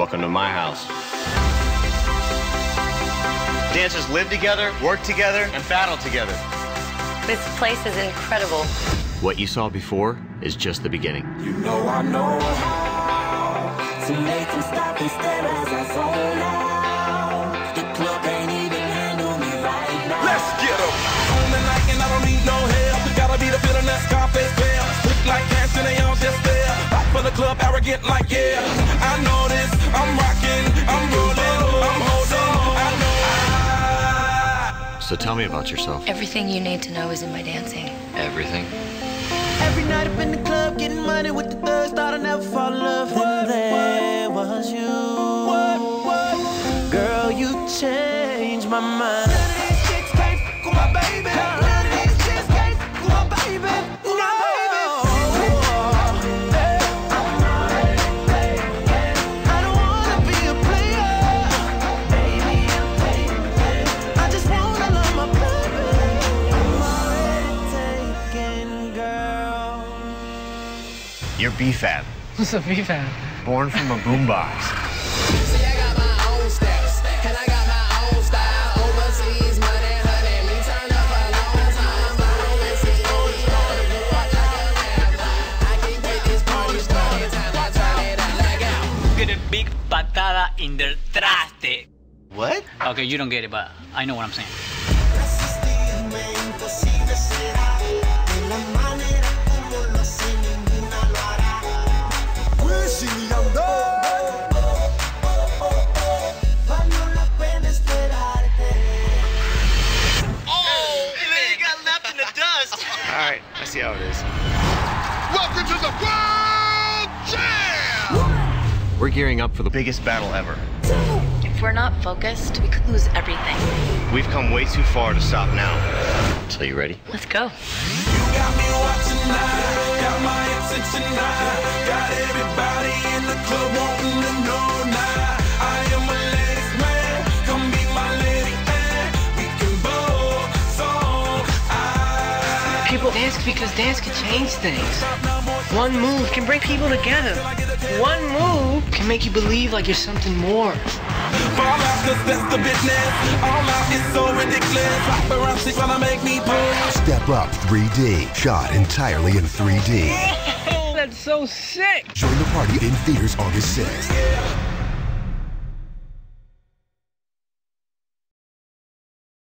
Welcome to my house. Dancers live together, work together, and battle together. This place is incredible. What you saw before is just the beginning. You know I know how to make them stop and stare as I zone out. The club ain't even handle me right now. Let's get 'em. On the night and I don't need no help. You gotta be the feeling that Scarface feel. Quick like cash and they all just there. Hot for the club, arrogant like So tell me about yourself. Everything you need to know is in my dancing. Everything. Every night up in the club, getting money with the thugs, thought I'd never fall in love. Then there was you. Girl, you changed my mind. None of these chicks can't fuck with my baby. Party started. Time I turn it up, leg out. Get a big patada in the traste. What? Okay, you don't get it, but I know what I'm saying. Right, I see how it is. Welcome to the World Jam! We're gearing up for the biggest battle ever. If we're not focused, we could lose everything. We've come way too far to stop now. So you ready? Let's go. People dance because dance can change things. One move can bring people together. One move can make you believe like you're something more. fall out 'cause that's the business. All out is so ridiculous. Hop around six wanna make me push. Step Up 3D, shot entirely in 3D. That's so sick. Join the party in theaters August 6th.